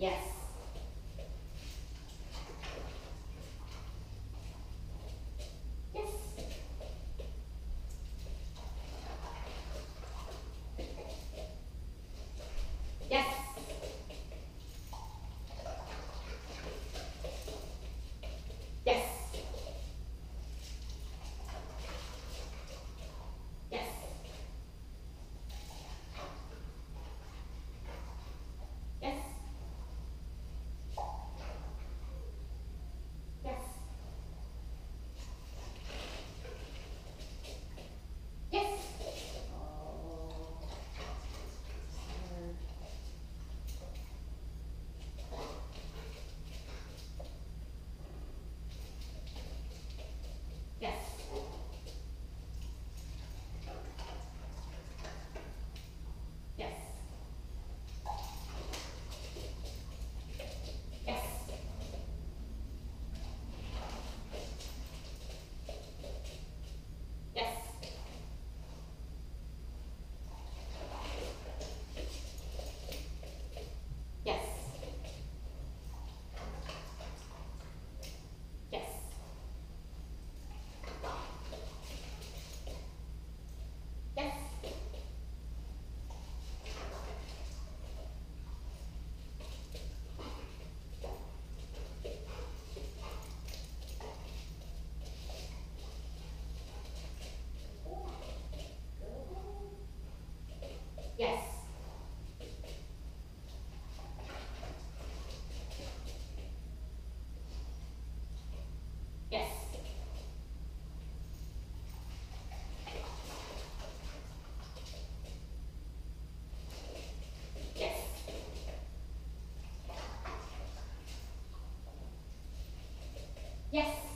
Yes. Yes. Yes. Yes. Yes.